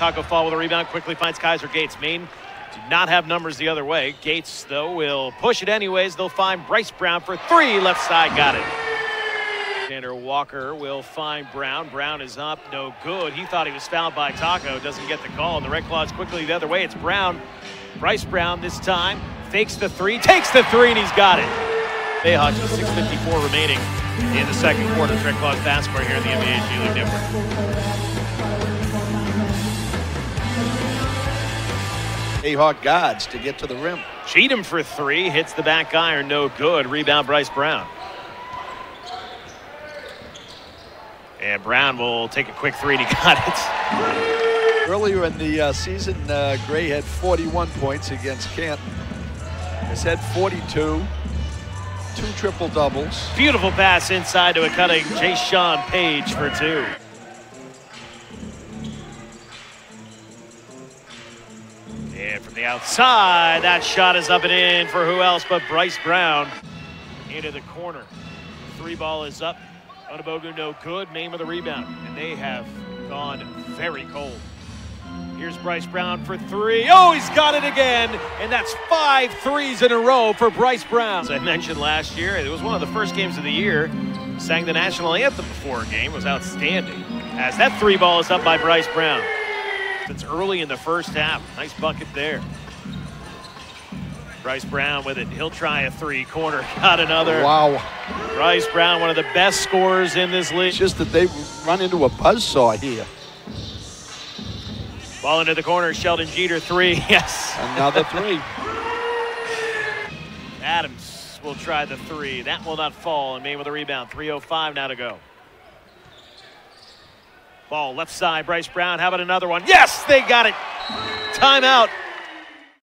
Tacko Fall with a rebound. Quickly finds Kaiser Gates. Maine do not have numbers the other way. Gates, though, will push it anyways. They'll find Bryce Brown for three. Left side, got it. Alexander Walker will find Brown. Brown is up, no good. He thought he was fouled by Tacko, doesn't get the call. And the Red Claws quickly the other way. It's Brown. Bryce Brown this time fakes the three, takes the three, and he's got it. Bayhawks with 6.54 remaining in the second quarter. Red Claws basketball here in the NBA G League Network. Bayhawk gods to get to the rim. Cheatham for three, hits the back iron, no good. Rebound Bryce Brown. And Brown will take a quick three, and he got it. Earlier in the uh, season, uh, Gray had 41 points against Canton. Has had 42, two triple doubles. Beautiful pass inside to a cutting Jay Sean Page for two. And from the outside, that shot is up and in for who else but Bryce Brown into the corner. Three ball is up. Onobogu no good. Name of the rebound. And they have gone very cold. Here's Bryce Brown for three. Oh, he's got it again. And that's five threes in a row for Bryce Brown. As I mentioned last year, it was one of the first games of the year. Sang the national anthem before a game. Was outstanding. As that three ball is up by Bryce Brown. It's early in the first half. Nice bucket there. Bryce Brown with it. He'll try a three corner. Got another. Wow. Bryce Brown, one of the best scorers in this league. It's just that they run into a buzzsaw here. Ball into the corner. Sheldon Jeter, three. Yes. Another three. Adams will try the three. That will not fall. And Maine with a rebound. 3.05 now to go. Ball left side. Bryce Brown. How about another one? Yes, they got it. Timeout.